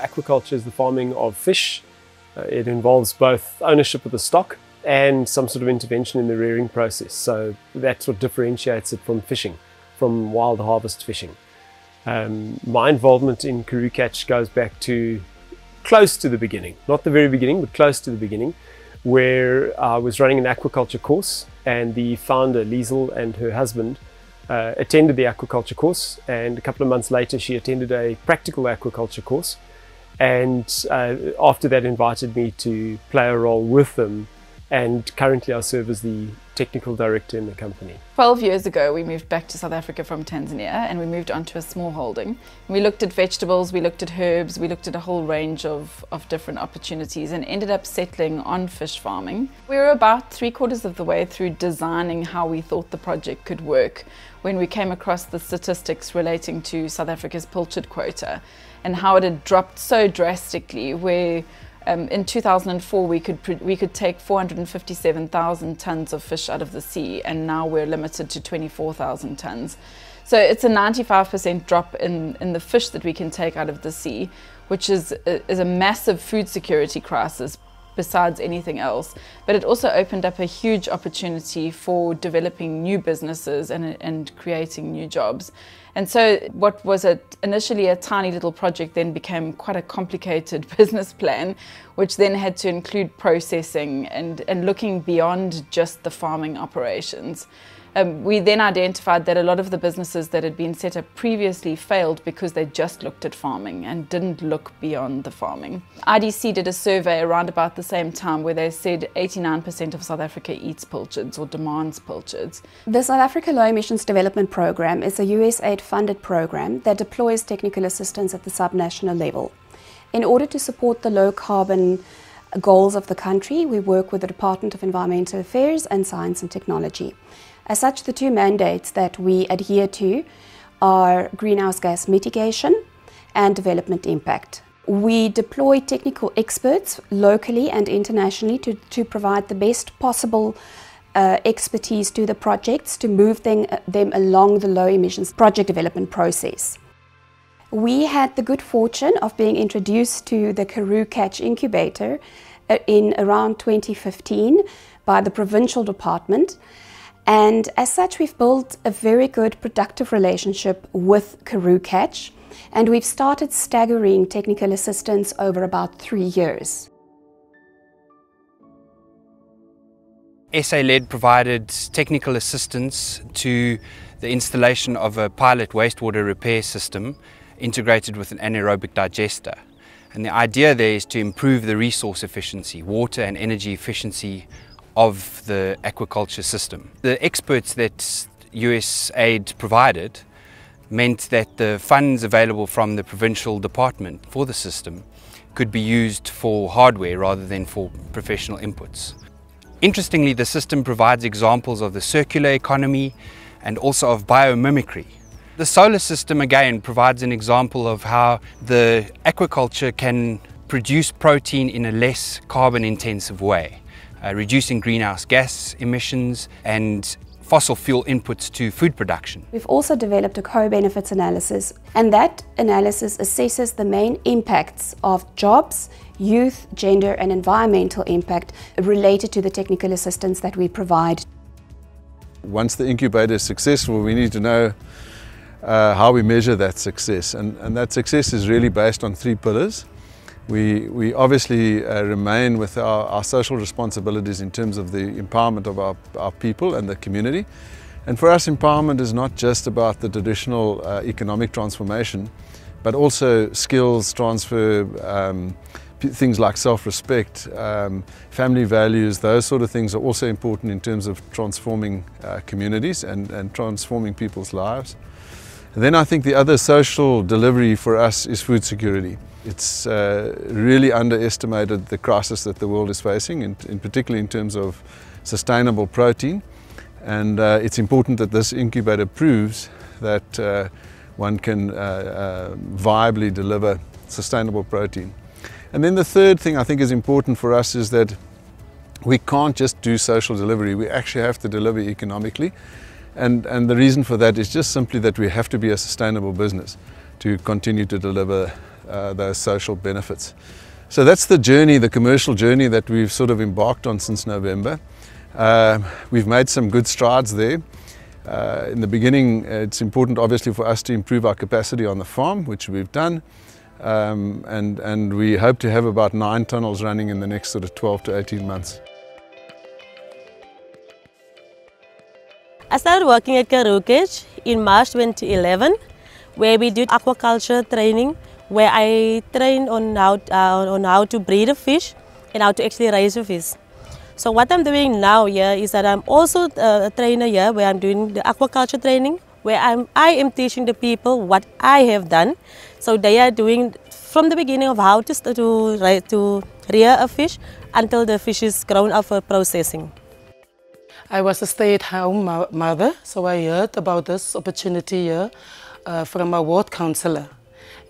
aquaculture is the farming of fish. Uh, it involves both ownership of the stock and some sort of intervention in the rearing process. So that's what differentiates it from fishing, from wild harvest fishing. Um, my involvement in Karoo Catch goes back to close to the beginning, not the very beginning, but close to the beginning, where I was running an aquaculture course and the founder, Liesel, and her husband uh, attended the aquaculture course. And a couple of months later, she attended a practical aquaculture course. And uh, after that, invited me to play a role with them. And currently I serve as the technical director in the company. 12 years ago we moved back to South Africa from Tanzania and we moved on to a small holding. We looked at vegetables, we looked at herbs, we looked at a whole range of, of different opportunities and ended up settling on fish farming. We were about three quarters of the way through designing how we thought the project could work when we came across the statistics relating to South Africa's pilchard quota and how it had dropped so drastically where um, in 2004, we could we could take 457,000 tons of fish out of the sea, and now we're limited to 24,000 tons. So it's a 95% drop in, in the fish that we can take out of the sea, which is is a massive food security crisis besides anything else. But it also opened up a huge opportunity for developing new businesses and, and creating new jobs. And so what was a, initially a tiny little project then became quite a complicated business plan, which then had to include processing and, and looking beyond just the farming operations. Um, we then identified that a lot of the businesses that had been set up previously failed because they just looked at farming and didn't look beyond the farming. IDC did a survey around about the same time where they said 89% of South Africa eats pilchards or demands pilchards. The South Africa Low Emissions Development Program is a USAID funded program that deploys technical assistance at the subnational level. In order to support the low carbon goals of the country, we work with the Department of Environmental Affairs and Science and Technology. As such, the two mandates that we adhere to are greenhouse gas mitigation and development impact. We deploy technical experts locally and internationally to, to provide the best possible uh, expertise to the projects to move them, them along the low emissions project development process. We had the good fortune of being introduced to the Karoo Catch Incubator uh, in around 2015 by the provincial department and as such, we've built a very good productive relationship with Karoo Catch, and we've started staggering technical assistance over about three years. SA-LED provided technical assistance to the installation of a pilot wastewater repair system integrated with an anaerobic digester. And the idea there is to improve the resource efficiency, water and energy efficiency of the aquaculture system. The experts that USAID provided meant that the funds available from the provincial department for the system could be used for hardware rather than for professional inputs. Interestingly, the system provides examples of the circular economy and also of biomimicry. The solar system again provides an example of how the aquaculture can produce protein in a less carbon intensive way uh, reducing greenhouse gas emissions and fossil fuel inputs to food production. We've also developed a co-benefits analysis and that analysis assesses the main impacts of jobs, youth, gender and environmental impact related to the technical assistance that we provide. Once the incubator is successful, we need to know uh, how we measure that success and, and that success is really based on three pillars. We, we obviously uh, remain with our, our, social responsibilities in terms of the empowerment of our, our people and the community. And for us, empowerment is not just about the traditional uh, economic transformation, but also skills transfer, um, things like self-respect, um, family values, those sort of things are also important in terms of transforming uh, communities and, and transforming people's lives. And then I think the other social delivery for us is food security. It's uh, really underestimated the crisis that the world is facing, in, in particularly in terms of sustainable protein. And uh, it's important that this incubator proves that uh, one can uh, uh, viably deliver sustainable protein. And then the third thing I think is important for us is that we can't just do social delivery, we actually have to deliver economically. And, and the reason for that is just simply that we have to be a sustainable business to continue to deliver uh, those social benefits. So that's the journey, the commercial journey that we've sort of embarked on since November. Uh, we've made some good strides there. Uh, in the beginning, it's important obviously for us to improve our capacity on the farm, which we've done. Um, and, and we hope to have about nine tunnels running in the next sort of 12 to 18 months. I started working at Karoo Catch in March 2011, where we did aquaculture training, where I trained on how, uh, on how to breed a fish and how to actually raise a fish. So what I'm doing now here is that I'm also a trainer here, where I'm doing the aquaculture training, where I'm, I am teaching the people what I have done. So they are doing from the beginning of how to, to, to rear a fish until the fish is grown up for processing. I was a stay-at-home mother, so I heard about this opportunity here uh, from a ward councillor.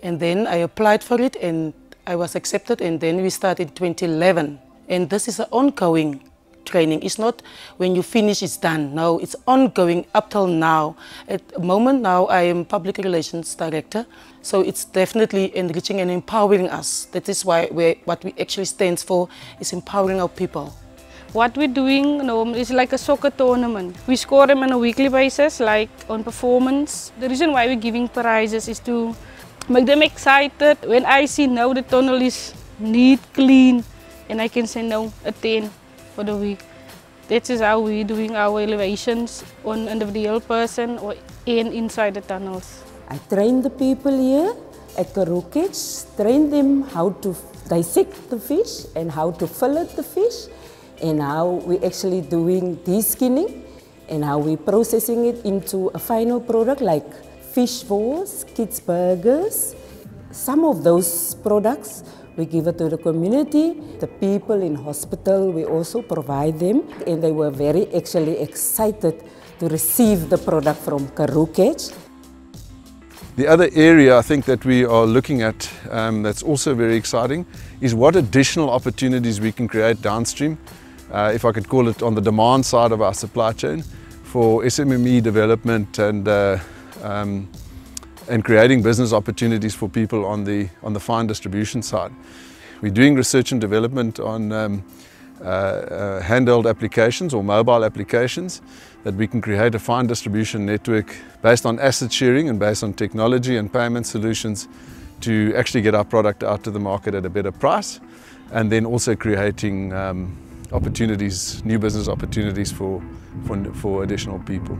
And then I applied for it and I was accepted and then we started in 2011. And this is an ongoing training. It's not when you finish, it's done. No, it's ongoing up till now. At the moment now, I am public relations director. So it's definitely enriching and empowering us. That is why what we actually stands for is empowering our people. What we're doing you is like a soccer tournament. We score them on a weekly basis, like on performance. The reason why we're giving prizes is to make them excited. When I see now the tunnel is neat, clean, and I can say no, a 10 for the week. This is how we're doing our elevations on individual person or in inside the tunnels. I train the people here at Karoo Catch, train them how to dissect the fish and how to fillet the fish and how we're actually doing de-skinning and how we're processing it into a final product like fish balls, kids burgers. Some of those products we give it to the community. The people in hospital, we also provide them and they were very actually excited to receive the product from Karoo Catch. The other area I think that we are looking at um, that's also very exciting is what additional opportunities we can create downstream uh, if I could call it on the demand side of our supply chain for SMME development and, uh, um, and creating business opportunities for people on the, on the fine distribution side. We're doing research and development on um, uh, uh, handheld applications or mobile applications that we can create a fine distribution network based on asset sharing and based on technology and payment solutions to actually get our product out to the market at a better price and then also creating um, opportunities, new business opportunities for, for, for additional people.